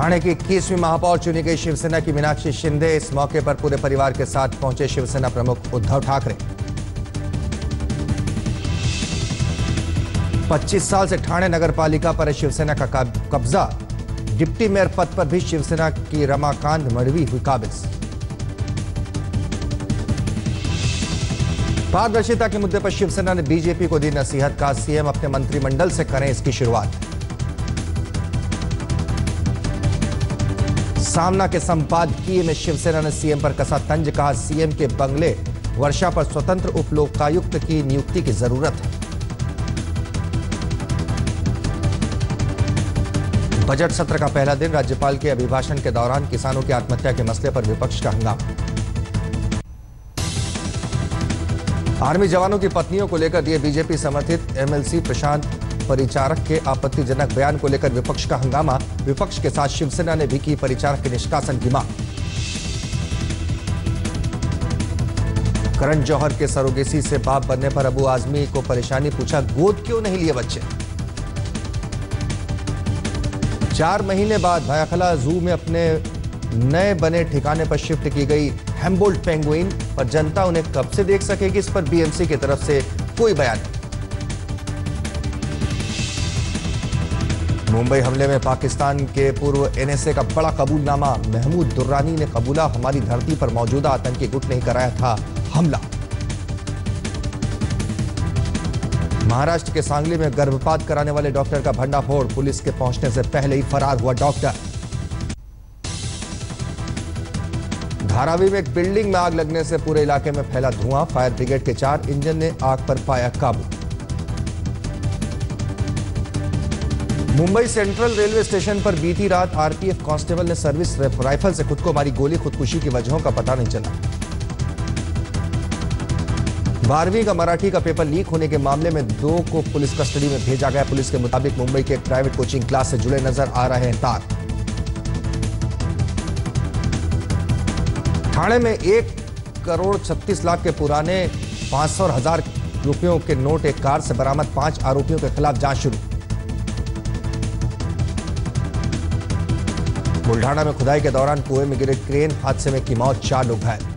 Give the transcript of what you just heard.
ठाणे की इक्कीसवीं महापौर चुनी गई शिवसेना की मीनाक्षी शिंदे इस मौके पर पूरे परिवार के साथ पहुँचे शिवसेना प्रमुख उद्धव ठाकरे। 25 साल से ठाणे नगर पालिका पर शिवसेना का कब्जा। डिप्टी मेयर पद पर भी शिवसेना की रमाकांत मड़वी हुई काबिज। पारदर्शिता के मुद्दे पर शिवसेना ने बीजेपी को दी नसीहत का सीएम अपने मंत्रिमंडल से करें इसकी शुरुआत। सामना के संपादकीय में शिवसेना ने सीएम पर कसा तंज कहा, सीएम के बंगले, वर्षा पर स्वतंत्र उपलोकायुक्त की नियुक्ति की ज़रूरत है। बजट सत्र का पहला दिन, राज्यपाल के अभिभाषण के दौरान किसानों की आत्महत्या के मसले पर विपक्ष का हंगामा। आर्मी जवानों की पत्नियों को लेकर दिए बीजेपी समर्थित एमएलसी प्रशांत परिचारक के आपत्तिजनक बयान को लेकर विपक्ष का हंगामा। विपक्ष के साथ शिवसेना ने भी की परिचारक के निष्कासन की मांग। करण जौहर के सरोगेसी से बाप बनने पर अबू आजमी को परेशानी, पूछा, गोद क्यों नहीं लिए बच्चे? चार महीने बाद भायाखला जू में अपने नए बने ठिकाने पर शिफ्ट की गई हैम्बोल्ट पेंगुइन और जनता उन्हें कब से देख सकेगी इस पर बीएमसी की तरफ़ से कोई बयान? नहीं मुंबई हमले में पाकिस्तान के पूर्व एनएसए का बड़ा कबूलनामा। महमूद दुर्रानी ने कबूला, हमारी धरती पर मौजूदा आतंकी गुट ने ही कराया था। हमला। महाराष्ट्र के सांगली में गर्भपात कराने वाले डॉक्टर का भंडाफोड़, पुलिस के पहुँचने से पहले ही फरार हुआ डॉक्टर। धारावी में एक बिल्डिंग में आग लगने से पूरे इलाके में फैला धुआँ, फायर ब्रिगेड के चार इंजन ने आग पर पाया काबू। मुंबई सेंट्रल रेलवे स्टेशन पर बीती रात आरपीएफ कांस्टेबल ने सर्विस राइफल से खुद को मारी गोली, खुदकुशी की वजहों का पता नहीं चला। बारहवीं का मराठी का पेपर लीक होने के मामले में दो को पुलिस कस्टडी में भेजा गया। पुलिस के मुताबिक मुंबई के प्राइवेट कोचिंग क्लास से जुड़े नज़र आ रहे हैं तार। थाने में एक करोड़ छत्तीस लाख के पुराने पाँच सौ हज़ार रुपयों के नोट एक कार से बरामद पाँच आरोपियों के खिलाफ जाँच शुरू। बुल्ढाना में खुदाई के दौरान कुएँ में गिरे क्रेन, हादसे में की मौत, चार लोग घायल।